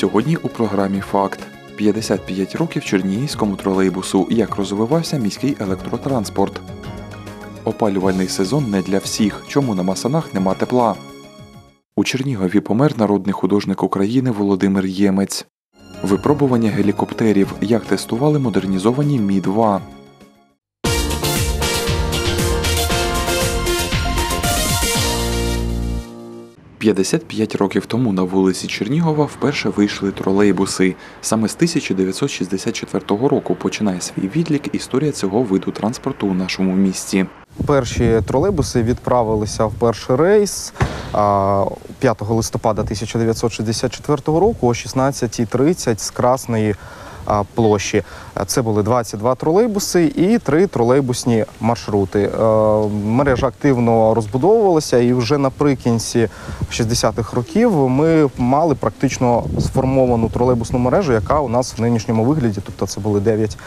Сьогодні у програмі Факт. 55 років Чернігівському тролейбусу. Як розвивався міський електротранспорт. Опалювальний сезон не для всіх. Чому на масанах нема тепла? У Чернігові помер народний художник України Володимир Ємець. Випробування гелікоптерів. Як тестували модернізовані Мі-2. «55 років тому на вулиці Чернігова вперше вийшли тролейбуси. Саме з 1964 року починає свій відлік історія цього виду транспорту у нашому місті. Перші тролейбуси відправилися в перший рейс а, 5 листопада 1964 року о 16.30 з Красної площі. А Це були 22 тролейбуси і три тролейбусні маршрути. Е, Мережа активно розбудовувалася, і вже наприкінці 60-х років ми мали практично сформовану тролейбусну мережу, яка у нас в нинішньому вигляді, тобто це були 9,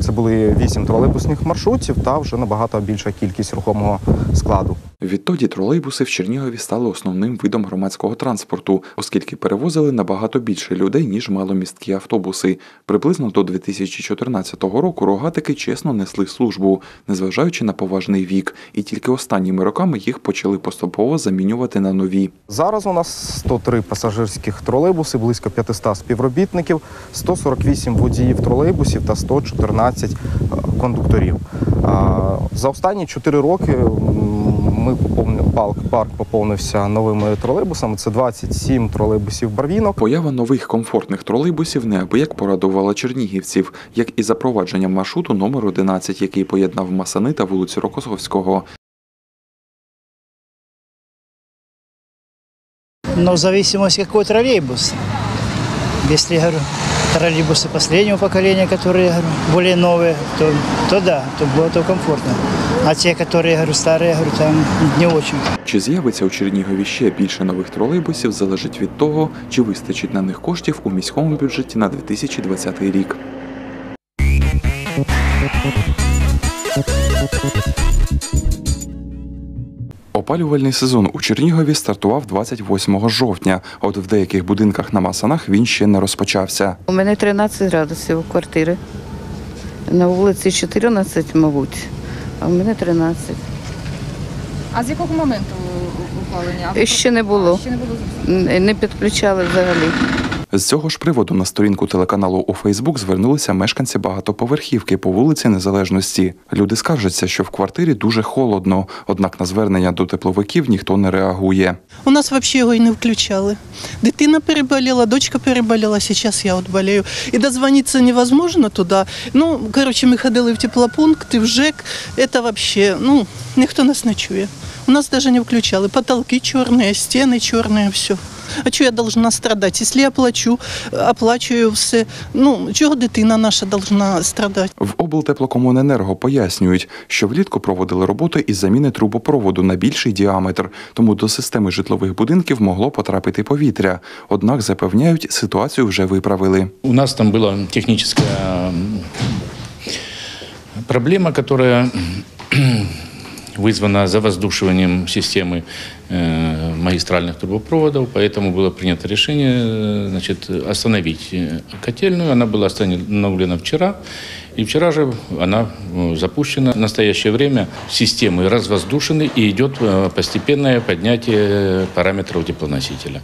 це були 8 тролейбусних маршрутів та вже набагато більша кількість рухомого складу. Відтоді тролейбуси в Чернігові стали основним видом громадського транспорту, оскільки перевозили набагато більше людей, ніж маломісткі автобуси. Приблизно до 2014 року рогатики чесно несли службу, незважаючи на поважний вік, і тільки останніми роками їх почали поступово замінювати на нові. Зараз у нас 103 пасажирських тролейбуси, близько 500 співробітників, 148 водіїв тролейбусів та 114 е, кондукторів. За останні 4 роки ми поповнили парк, парк поповнився новими тролейбусами. Це 27 тролейбусів барвінок. Поява нових комфортних тролейбусів неабияк порадувала чернігівців, як і запровадженням маршруту номер 11, який поєднав Масани та вулицю Рокосовського. Но в зависимости какой троллейбус. Если, говорю, троллейбусы последнего поколения, которые, я говорю, более новые, то, то да, то было то комфортно. А те, которые, я говорю, старые, я говорю, там не очень. Чи з'явиться у Чернігові ще більше нових тролейбусів, залежить від того, чи вистачить на них коштів у міському бюджеті на 2020 рік. Опалювальний сезон у Чернігові стартував 28 жовтня. От в деяких будинках на Масанах він ще не розпочався. У мене 13 градусів у квартири. На вулиці 14, мабуть, а у мене 13. А з якого моменту опалення? Ще не було. Ще не було Не підключали взагалі. З цього ж приводу на сторінку телеканалу у Фейсбук звернулися мешканці багатоповерхівки по вулиці Незалежності. Люди скаржаться, що в квартирі дуже холодно, однак на звернення до тепловиків ніхто не реагує. У нас взагалі його і не включали. Дитина переболіла, дочка переболіла, зараз я от болею. І дозвонитися невозможно туди. Ну, коротше, ми ходили в теплопункт, в ЖЕК. Це взагалі, ну, ніхто нас не чує. У нас навіть не включали. Потолки чорні, стіни чорні, все. А чого я должна страдати? Якщо я плачу, оплачую все. Ну, чого дитина наша должна страдати? В облтеплокомуненерго пояснюють, що влітку проводили роботи із заміни трубопроводу на більший діаметр, тому до системи житлових будинків могло потрапити повітря. Однак запевняють, ситуацію вже виправили. У нас там была техническая м, проблема, которая вызвана завоздушиванием системы э, магистральных трубопроводов, поэтому было принято решение э, значит, остановить э, котельную. Она была остановлена вчера, и вчера же она э, запущена. В настоящее время системы развоздушены и идет э, постепенное поднятие параметров теплоносителя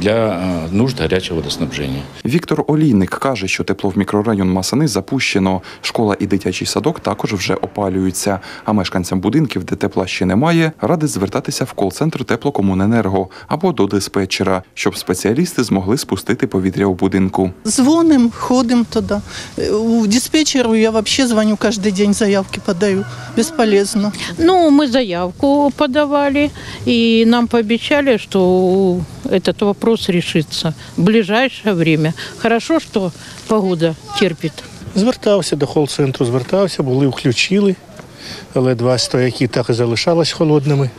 для э, нужд горячего водоснабжения. Віктор Олійник каже, що тепло в мікрорайон Масани запущено. Школа і дитячий садок також вже опалюються. А мешканцям будинків, де тепла ще немає, радить звертатися в кол-центр теплокомуненерго або до диспетчера, щоб спеціалісти змогли спустити повітря у будинку. Звоним, ходим туда. Э, У диспетчеру я вообще звоню каждый день, заявки подаю. Бесполезно. Ну, мы заявку подавали, и нам пообещали, что этот вопрос решится в ближайшее время. Хорошо, что погода терпит. Звертався до хол-центру, звертався, були включили, але два стояки так і залишались холодними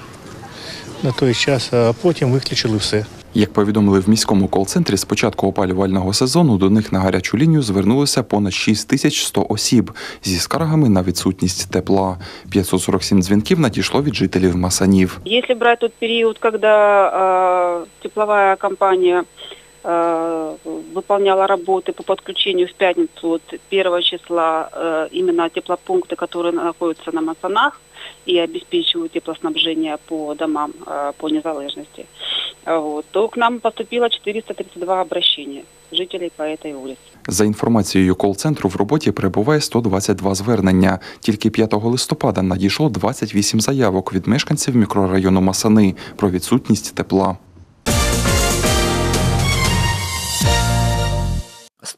на той час, а потім виключили все. Як повідомили в міському кол-центрі, з початку опалювального сезону до них на гарячу лінію звернулося понад 6100 осіб зі скаргами на відсутність тепла. 547 дзвінків надійшло від жителів Масанів. Если брать тот период, когда э, тепловая компания э, выполняла работы по подключению в пятницу вот 1 числа э, именно теплопункты, которые находятся на Масанах и обеспечивают теплоснабжение по домам э, по незалежности, э, то к нам поступило 432 обращения жителей по этой улице. За інформацією кол-центру, в роботі перебуває 122 звернення. Тільки 5 листопада надійшло 28 заявок від мешканців мікрорайону Масани про відсутність тепла.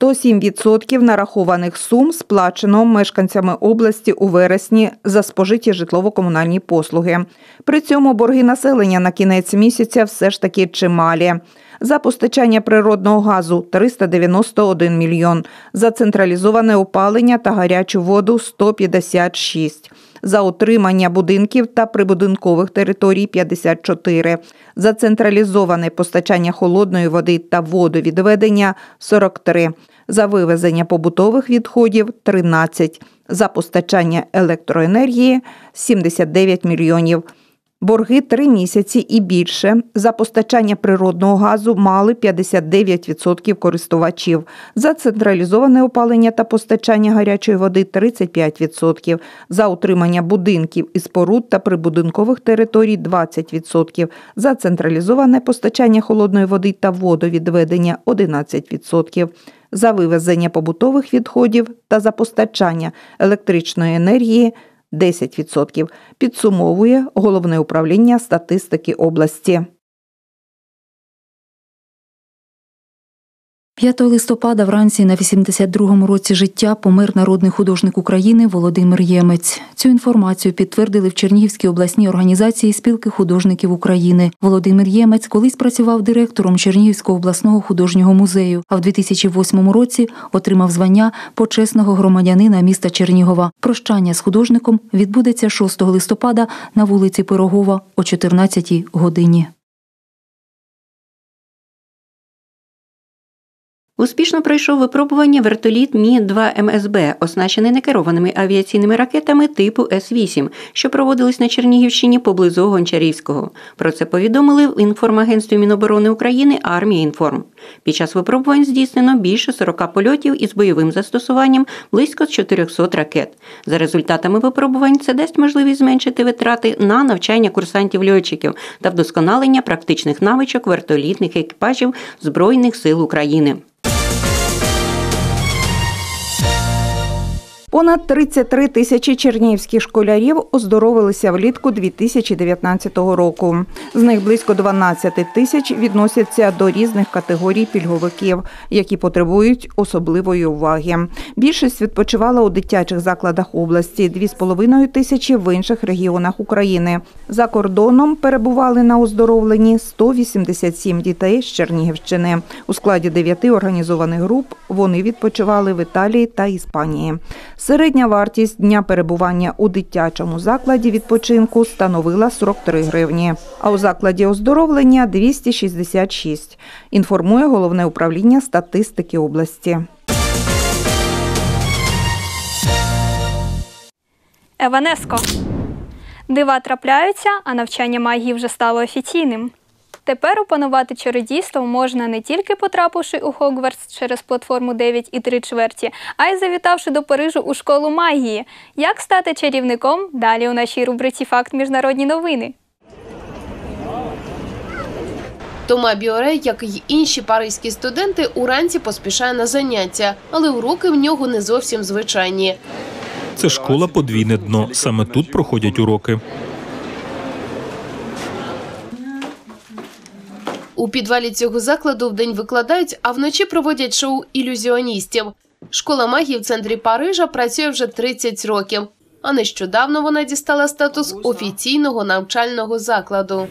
107% нарахованих сум сплачено мешканцями області у вересні за спожиті житлово-комунальні послуги. При цьому борги населення на кінець місяця все ж таки чималі. За постачання природного газу 391 мільйон, за централізоване опалення та гарячу воду 156, за утримання будинків та прибудинкових територій 54, за централізоване постачання холодної води та водовідведення 43, за вивезення побутових відходів 13, за постачання електроенергії 79 мільйонів. Борги три місяці і більше. За постачання природного газу мали 59% користувачів. За централізоване опалення та постачання гарячої води 35%. За утримання будинків і споруд та прибудинкових територій 20%. За централізоване постачання холодної води та водовідведення 11%. За вивезення побутових відходів та за постачання електричної енергії 10%, підсумовує Головне управління статистики області. 5 листопада вранці на 82-му році життя помер народний художник України Володимир Ємець. Цю інформацію підтвердили в Чернігівській обласній організації спілки художників України. Володимир Ємець колись працював директором Чернігівського обласного художнього музею, а в 2008 році отримав звання почесного громадянина міста Чернігова. Прощання з художником відбудеться 6 листопада на вулиці Пирогова о 14 годині. Успішно пройшов випробування вертоліт Мі-2 МСБ, оснащений некерованими авіаційними ракетами типу С-8, що проводились на Чернігівщині поблизу Гончарівського. Про це повідомили в інформагентстві Міноборони України Армія Інформ. Під час випробувань здійснено більше 40 польотів із бойовим застосуванням близько 400 ракет. За результатами випробувань це дасть можливість зменшити витрати на навчання курсантів-льотчиків та вдосконалення практичних навичок вертолітних екіпажів Збройних сил України. Понад 33 тисячі чернігівських школярів оздоровилися влітку 2019 року. З них близько 12 тисяч відносяться до різних категорій пільговиків, які потребують особливої уваги. Більшість відпочивала у дитячих закладах області, 2,5 тисячі в інших регіонах України. За кордоном перебували на оздоровленні 187 дітей з Чернігівщини. У складі дев'яти організованих груп вони відпочивали в Італії та Іспанії. Середня вартість дня перебування у дитячому закладі відпочинку становила 43 гривні, а у закладі оздоровлення 266, інформує головне управління статистики області. Еванеско. Дива трапляються, а навчання магії вже стало офіційним. Тепер опанувати чародійство можна не тільки потрапивши у Хогвартс через платформу 9 і 3 чверті, а й завітавши до Парижу у школу магії. Як стати чарівником? Далі у нашій рубриці Факт міжнародні новини. Тома Біоре, як і інші паризькі студенти, уранці поспішає на заняття, але уроки в нього не зовсім звичайні. Це школа подвійне дно. Саме тут проходять уроки. У підвалі цього закладу вдень викладають, а вночі проводять шоу ілюзіоністів. Школа магії в центрі Парижа працює вже 30 років, а нещодавно вона дістала статус офіційного навчального закладу.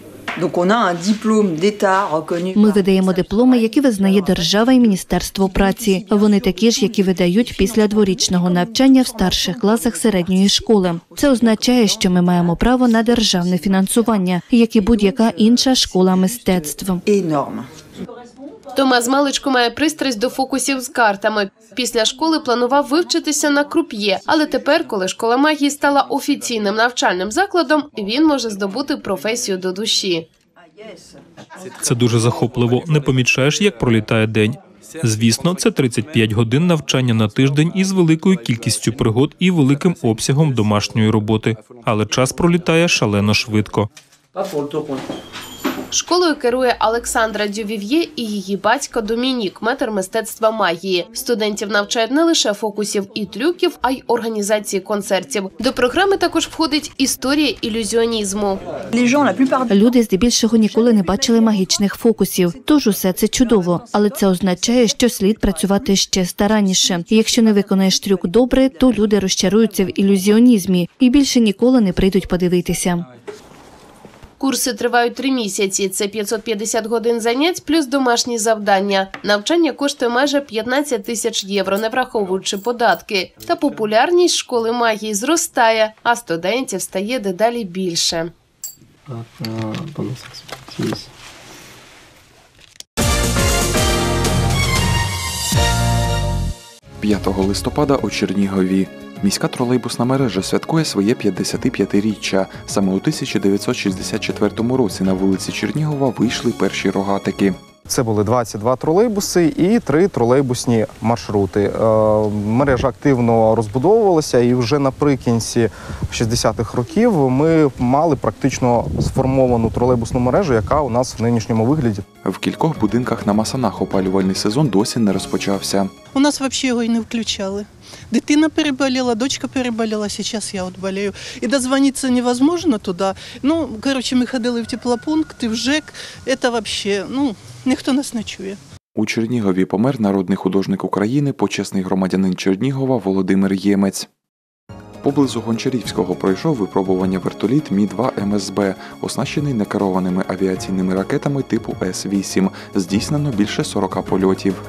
Ми видаємо дипломи, які визнає держава і міністерство праці. Вони такі ж, які видають після дворічного навчання в старших класах середньої школи. Це означає, що ми маємо право на державне фінансування, як і будь-яка інша школа мистецтв. Тома з маличку має пристрасть до фокусів з картами. Після школи планував вивчитися на круп'є, але тепер, коли школа магії стала офіційним навчальним закладом, він може здобути професію до душі. Це дуже захопливо. Не помічаєш, як пролітає день. Звісно, це 35 годин навчання на тиждень із великою кількістю пригод і великим обсягом домашньої роботи. Але час пролітає шалено швидко. Школою керує Олександра Дювів'є і її батько Домінік, метр мистецтва магії. Студентів навчають не лише фокусів і трюків, а й організації концертів. До програми також входить історія ілюзіонізму. Люди здебільшого ніколи не бачили магічних фокусів, тож усе це чудово, але це означає, що слід працювати ще старанніше. Якщо не виконаєш трюк добре, то люди розчаруються в ілюзіонізмі і більше ніколи не прийдуть подивитися. Курси тривають три місяці. Це 550 годин занять плюс домашні завдання. Навчання коштує майже 15 тисяч євро, не враховуючи податки. Та популярність школи магії зростає, а студентів стає дедалі більше. 5 листопада у Чернігові. Міська тролейбусна мережа святкує своє 55-річчя. Саме у 1964 році на вулиці Чернігова вийшли перші рогатики. Це були 22 тролейбуси і три тролейбусні маршрути. Е, Мережа активно розбудовувалася, і вже наприкінці 60-х років ми мали практично сформовану тролейбусну мережу, яка у нас в нинішньому вигляді. В кількох будинках на Масанах опалювальний сезон досі не розпочався. У нас взагалі його і не включали. Дитина переболіла, дочка переболіла, зараз я от болею. І дозвонитися невозможно туди. Ну, коротше, ми ходили в теплопункт, і в ЖЕК. Це взагалі, ну, ніхто нас не чує. У Чернігові помер народний художник України, почесний громадянин Чернігова Володимир Ємець. Поблизу Гончарівського пройшов випробування вертоліт Мі-2 МСБ, оснащений некерованими авіаційними ракетами типу С-8. Здійснено більше 40 польотів.